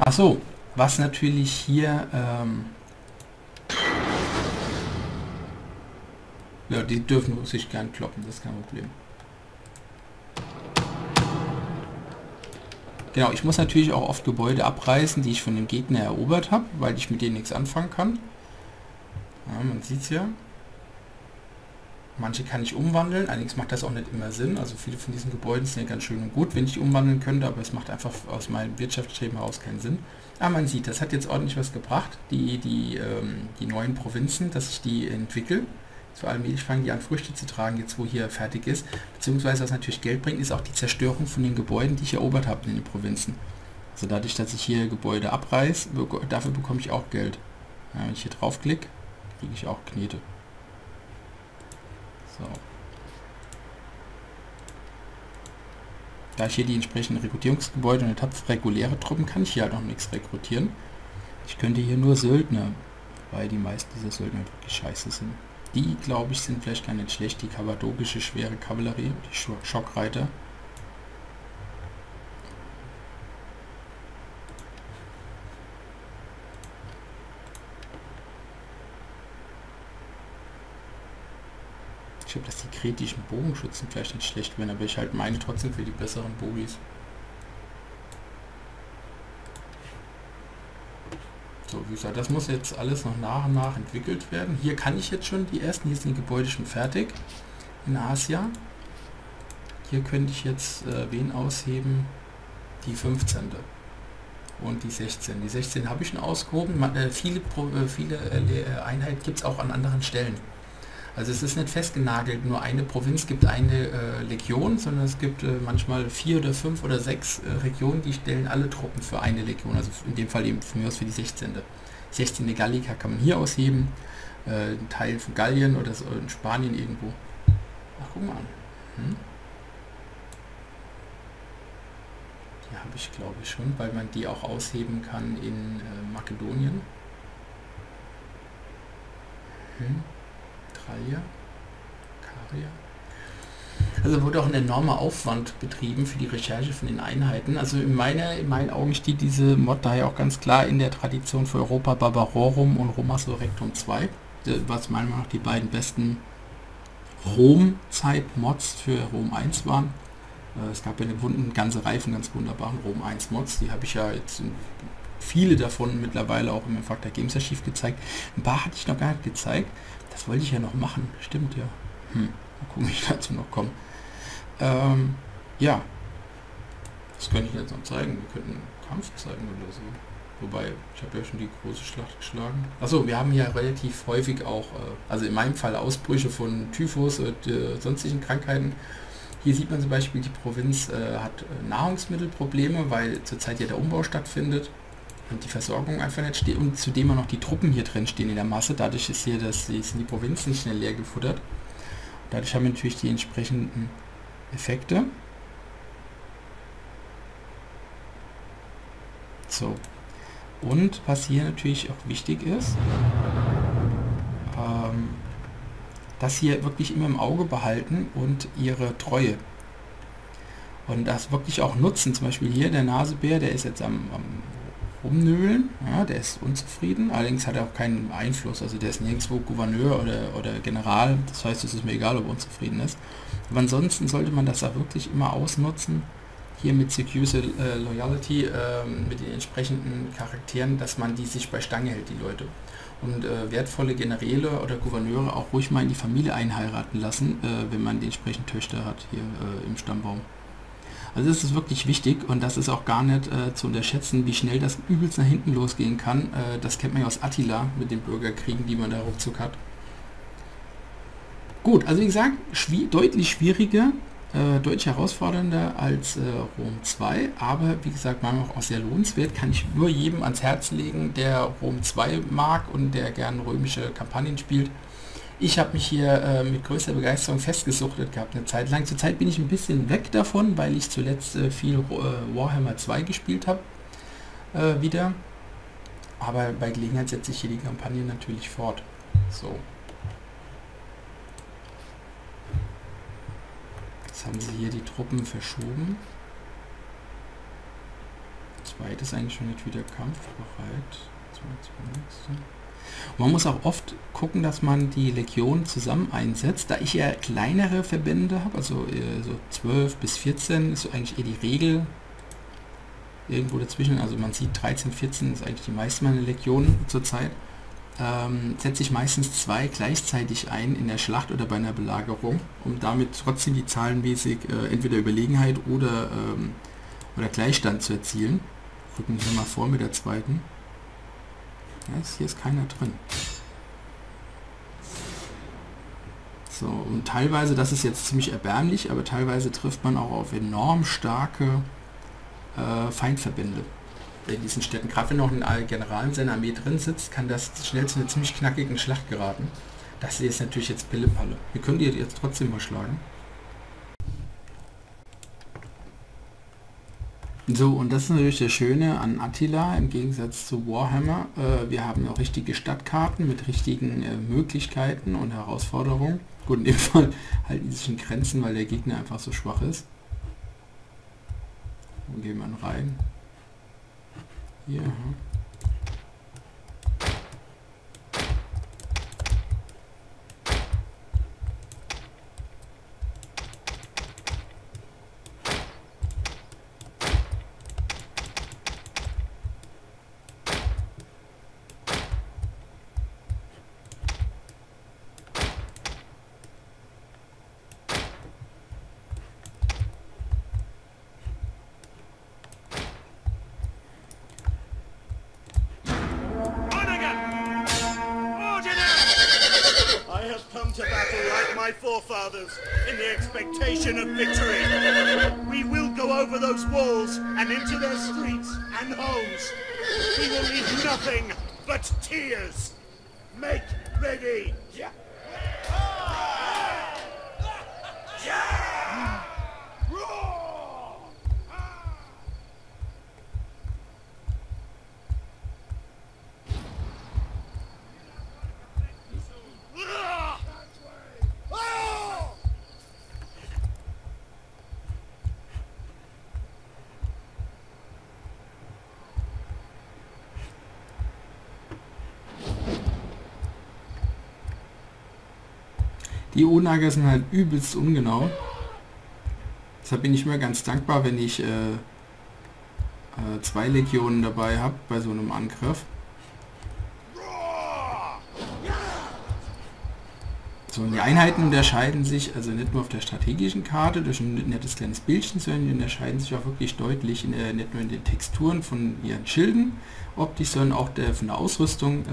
Ach so, was natürlich hier... Ähm ja, die dürfen sich gern kloppen, das ist kein Problem. Genau, ich muss natürlich auch oft Gebäude abreißen, die ich von dem Gegner erobert habe, weil ich mit denen nichts anfangen kann. Ja, man sieht es ja. Manche kann ich umwandeln, allerdings macht das auch nicht immer Sinn. Also viele von diesen Gebäuden sind ja ganz schön und gut, wenn ich umwandeln könnte, aber es macht einfach aus meinem Wirtschaftsstreben heraus keinen Sinn. Aber man sieht, das hat jetzt ordentlich was gebracht, die, die, ähm, die neuen Provinzen, dass ich die entwickle. So allmählich fangen die an Früchte zu tragen, jetzt wo hier fertig ist. Beziehungsweise was natürlich Geld bringt, ist auch die Zerstörung von den Gebäuden, die ich erobert habe in den Provinzen. Also dadurch, dass ich hier Gebäude abreiße, dafür bekomme ich auch Geld. Ja, wenn ich hier draufklicke, kriege ich auch Knete. So. Da ich hier die entsprechenden Rekrutierungsgebäude und habe reguläre Truppen, kann ich hier halt noch nichts rekrutieren. Ich könnte hier nur Söldner, weil die meisten dieser Söldner wirklich scheiße sind. Die, glaube ich, sind vielleicht gar nicht schlecht. Die kabadogische schwere Kavallerie, die Schockreiter. Ich glaube, dass die kretischen Bogenschützen vielleicht nicht schlecht wären, aber ich halt meine trotzdem für die besseren Bogis. So, wie gesagt, das muss jetzt alles noch nach und nach entwickelt werden. Hier kann ich jetzt schon die ersten, hier sind die Gebäude schon fertig in Asia. Hier könnte ich jetzt äh, wen ausheben? Die 15. Und die 16. Die 16 habe ich schon ausgehoben. Man, äh, viele äh, viele äh, Einheiten gibt es auch an anderen Stellen. Also es ist nicht festgenagelt, nur eine Provinz gibt eine äh, Legion, sondern es gibt äh, manchmal vier oder fünf oder sechs äh, Regionen, die stellen alle Truppen für eine Legion, also in dem Fall eben von mir aus für die 16. 16. Gallica kann man hier ausheben, äh, ein Teil von Gallien oder so in Spanien irgendwo. Ach, guck mal an. Hm? Die habe ich glaube ich schon, weil man die auch ausheben kann in äh, Makedonien. Hm. Karia. Karia. Also wurde auch ein enormer Aufwand betrieben für die Recherche von den Einheiten. Also in, meiner, in meinen Augen steht diese Mod daher auch ganz klar in der Tradition für Europa Barbarorum und Roma Surrectum 2, was meiner Meinung nach die beiden besten Rom-Zeit-Mods für Rom 1 waren. Äh, es gab ja eine ganze Reihe von ganz wunderbaren Rom 1 Mods, die habe ich ja jetzt viele davon mittlerweile auch im Faktor Games Archiv gezeigt. Ein paar hatte ich noch gar nicht gezeigt. Das wollte ich ja noch machen. Stimmt ja. Hm. Mal gucken, wie ich dazu noch komme. Ähm, ja. Das könnte ich jetzt noch zeigen. Wir könnten Kampf zeigen oder so. Wobei, ich habe ja schon die große Schlacht geschlagen. Achso, wir haben ja relativ häufig auch, äh, also in meinem Fall Ausbrüche von Typhus und äh, sonstigen Krankheiten. Hier sieht man zum Beispiel, die Provinz äh, hat äh, Nahrungsmittelprobleme, weil zurzeit ja der Umbau stattfindet und die Versorgung einfach nicht steht und zudem auch noch die Truppen hier drin stehen in der Masse. Dadurch ist hier das, sind die Provinzen schnell leer gefuttert. Dadurch haben wir natürlich die entsprechenden Effekte. So. Und was hier natürlich auch wichtig ist, ähm, das hier wirklich immer im Auge behalten und ihre Treue. Und das wirklich auch nutzen. Zum Beispiel hier der Nasebär, der ist jetzt am, am rumnöhlen. Ja, der ist unzufrieden, allerdings hat er auch keinen Einfluss. Also der ist nirgendwo Gouverneur oder, oder General. Das heißt, es ist mir egal, ob er unzufrieden ist. Aber ansonsten sollte man das auch wirklich immer ausnutzen. Hier mit Secure äh, Loyalty, äh, mit den entsprechenden Charakteren, dass man die sich bei Stange hält, die Leute. Und äh, wertvolle Generäle oder Gouverneure auch ruhig mal in die Familie einheiraten lassen, äh, wenn man die entsprechenden Töchter hat hier äh, im Stammbaum. Also das ist wirklich wichtig und das ist auch gar nicht äh, zu unterschätzen, wie schnell das übelst nach hinten losgehen kann. Äh, das kennt man ja aus Attila mit den Bürgerkriegen, die man da ruckzuck hat. Gut, also wie gesagt, schwi deutlich schwieriger, äh, deutlich herausfordernder als äh, Rom 2, aber wie gesagt, manchmal auch sehr lohnenswert, kann ich nur jedem ans Herz legen, der Rom 2 mag und der gern römische Kampagnen spielt. Ich habe mich hier äh, mit größter Begeisterung festgesuchtet gehabt eine Zeit lang. Zurzeit bin ich ein bisschen weg davon, weil ich zuletzt äh, viel äh, Warhammer 2 gespielt habe. Äh, wieder. Aber bei Gelegenheit setze ich hier die Kampagne natürlich fort. So. Jetzt haben sie hier die Truppen verschoben. Jetzt zweite ist eigentlich schon nicht wieder kampfbereit. Man muss auch oft gucken, dass man die Legion zusammen einsetzt. Da ich ja kleinere Verbände habe, also äh, so 12 bis 14 ist so eigentlich eher die Regel. Irgendwo dazwischen, also man sieht 13, 14 ist eigentlich die meisten meiner Legionen zurzeit. Ähm, setze ich meistens zwei gleichzeitig ein in der Schlacht oder bei einer Belagerung, um damit trotzdem die zahlenmäßig äh, entweder Überlegenheit oder, ähm, oder Gleichstand zu erzielen. Rücken wir mal vor mit der zweiten. Ja, hier ist keiner drin. So, und teilweise, das ist jetzt ziemlich erbärmlich, aber teilweise trifft man auch auf enorm starke äh, Feindverbände in diesen Städten. Gerade wenn noch ein General in seiner Armee drin sitzt, kann das schnell zu einer ziemlich knackigen Schlacht geraten. Das ist natürlich jetzt Pillepalle. Wir können die jetzt trotzdem mal schlagen. So, und das ist natürlich das Schöne an Attila im Gegensatz zu Warhammer. Äh, wir haben auch richtige Stadtkarten mit richtigen äh, Möglichkeiten und Herausforderungen. Gut, in dem Fall halt in Grenzen, weil der Gegner einfach so schwach ist. Wo gehen wir rein? Hier. Forefathers in the expectation of victory. We will go over those walls and into their streets and homes. We will leave nothing but tears. Make ready. Yeah. Die Onager sind halt übelst ungenau. Deshalb bin ich mir ganz dankbar, wenn ich äh, äh, zwei Legionen dabei habe bei so einem Angriff. So, und die Einheiten unterscheiden sich also nicht nur auf der strategischen Karte durch ein nettes kleines Bildchen, sondern die unterscheiden sich auch wirklich deutlich, in der, nicht nur in den Texturen von ihren Schilden optisch, sondern auch der, von der Ausrüstung, äh,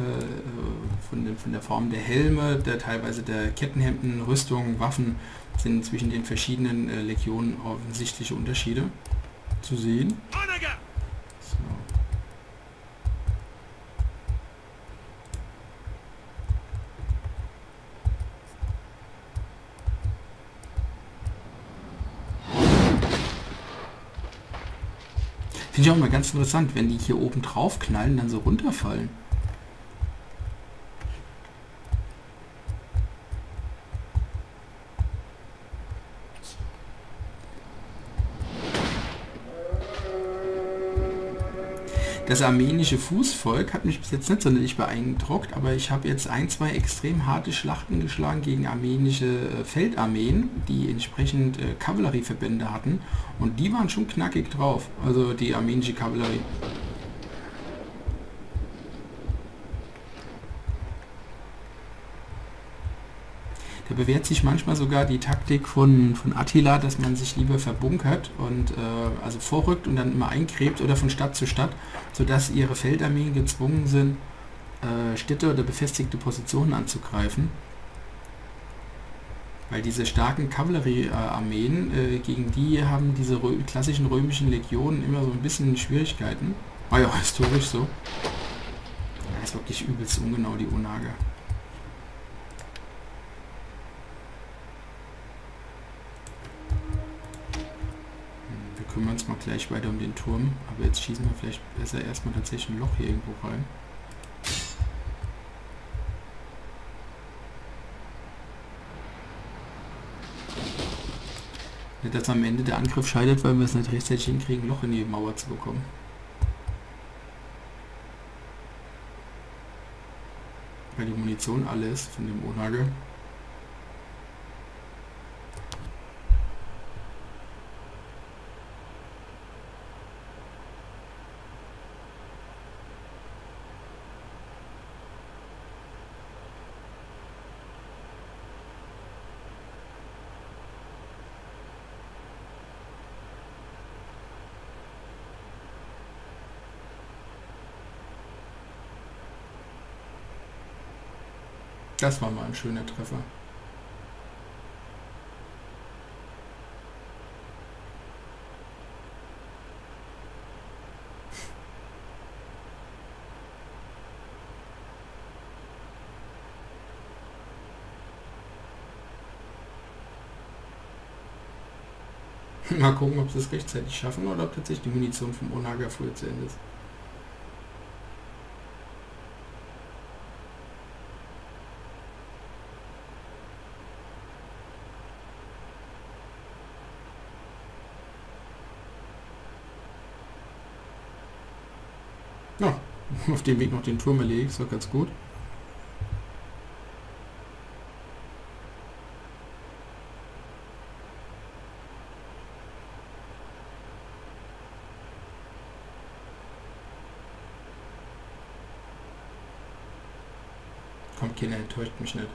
von, den, von der Form der Helme, der teilweise der Kettenhemden, Rüstungen, Waffen, sind zwischen den verschiedenen äh, Legionen offensichtliche Unterschiede zu sehen. Finde ich auch mal ganz interessant, wenn die hier oben drauf knallen, dann so runterfallen. Das armenische Fußvolk hat mich bis jetzt nicht sonderlich beeindruckt, aber ich habe jetzt ein, zwei extrem harte Schlachten geschlagen gegen armenische äh, Feldarmeen, die entsprechend äh, Kavallerieverbände hatten und die waren schon knackig drauf, also die armenische Kavallerie. Bewährt sich manchmal sogar die Taktik von, von Attila, dass man sich lieber verbunkert und äh, also vorrückt und dann immer eingräbt oder von Stadt zu Stadt, sodass ihre Feldarmeen gezwungen sind, äh, Städte oder befestigte Positionen anzugreifen. Weil diese starken Kavalleriearmeen, äh, gegen die haben diese Rö klassischen römischen Legionen immer so ein bisschen Schwierigkeiten. War ja auch historisch so. Das ist wirklich übelst ungenau, die Unage. kümmern uns mal gleich weiter um den Turm. Aber jetzt schießen wir vielleicht besser erstmal tatsächlich ein Loch hier irgendwo rein. Nicht, dass am Ende der Angriff scheitert, weil wir es nicht rechtzeitig hinkriegen, ein Loch in die Mauer zu bekommen. Weil die Munition alles von dem Onagel. Das war mal ein schöner Treffer. Mal gucken, ob sie es rechtzeitig schaffen oder ob tatsächlich die Munition vom Onaga früher zu Ende ist. Ja, auf dem Weg noch den Turm erledigt, ist doch ganz gut. Komm, Kinder, enttäuscht mich nicht.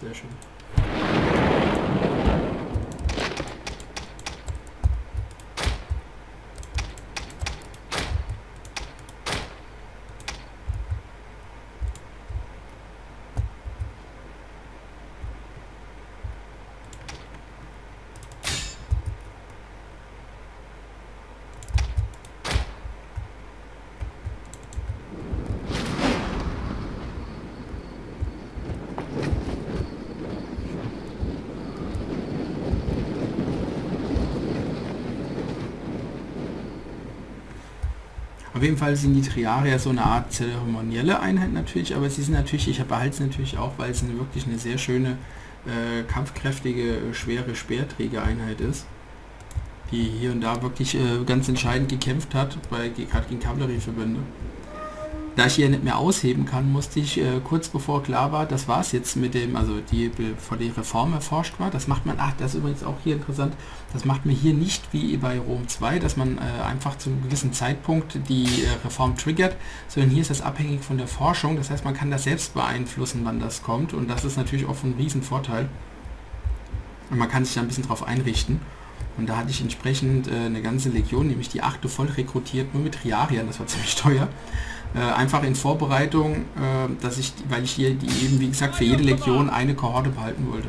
Sehr schön. Auf jeden Fall sind die Triarier so eine Art zeremonielle Einheit natürlich, aber sie sind natürlich, ich behalte es natürlich auch, weil es eine, wirklich eine sehr schöne, äh, kampfkräftige, schwere Speerträgereinheit ist, die hier und da wirklich äh, ganz entscheidend gekämpft hat, bei, gerade gegen Kavallerieverbände. Da ich hier nicht mehr ausheben kann, musste ich äh, kurz bevor klar war, das war es jetzt mit dem, also die vor der Reform erforscht war. Das macht man, ach, das ist übrigens auch hier interessant, das macht man hier nicht wie bei Rom 2, dass man äh, einfach zu einem gewissen Zeitpunkt die äh, Reform triggert, sondern hier ist das abhängig von der Forschung. Das heißt, man kann das selbst beeinflussen, wann das kommt und das ist natürlich auch ein riesen Vorteil. Und man kann sich da ein bisschen drauf einrichten. Und da hatte ich entsprechend äh, eine ganze Legion, nämlich die achte voll rekrutiert, nur mit Triariern, das war ziemlich teuer äh, einfach in Vorbereitung, äh, dass ich, weil ich hier die eben, wie gesagt, für jede Legion eine Kohorte behalten wollte.